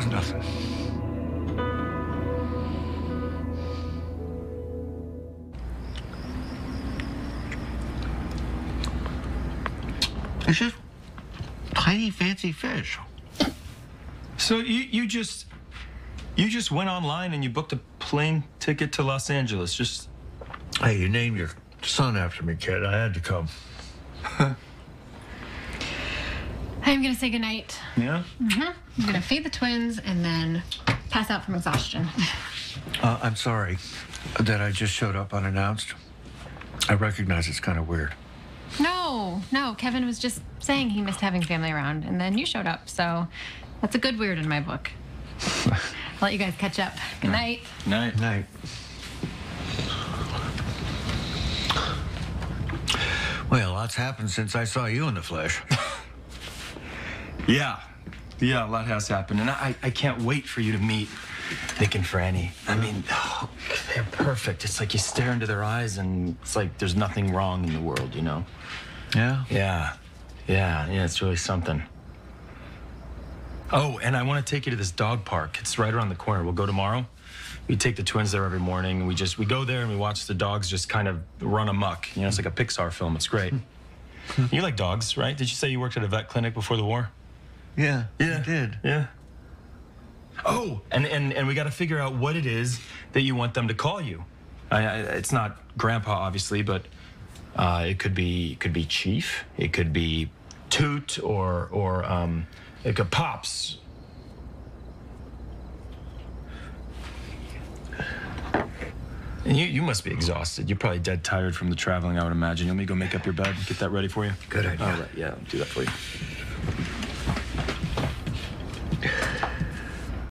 was nothing. It's just tiny fancy fish. So you you just you just went online and you booked a plane ticket to Los Angeles. Just Hey, you named your son after me, kid. I had to come. I'm gonna say goodnight. yeah. I'm gonna feed the twins and then pass out from exhaustion. Uh, I'm sorry that I just showed up unannounced. I recognize it's kind of weird. No, no, Kevin was just saying he missed having family around, and then you showed up, so that's a good weird in my book. I'll let you guys catch up. Good night. Night. Night. Well, lots happened since I saw you in the flesh. Yeah. Yeah, a lot has happened. And I, I can't wait for you to meet Nick and Franny. I mean, oh, they're perfect. It's like you stare into their eyes and it's like there's nothing wrong in the world, you know? Yeah? Yeah. Yeah, yeah, it's really something. Oh, and I want to take you to this dog park. It's right around the corner. We'll go tomorrow. We take the twins there every morning. And we just we go there and we watch the dogs just kind of run amok. You know, it's like a Pixar film. It's great. Hmm. you like dogs, right? Did you say you worked at a vet clinic before the war? Yeah. I did. Yeah. Oh, and and and we got to figure out what it is that you want them to call you. I, I, it's not Grandpa, obviously, but uh, it could be it could be Chief. It could be Toot or or um, it could Pops. And you, you must be exhausted. You're probably dead tired from the traveling, I would imagine. You want me to go make up your bed and get that ready for you? Good idea. All right, yeah, I'll do that for you.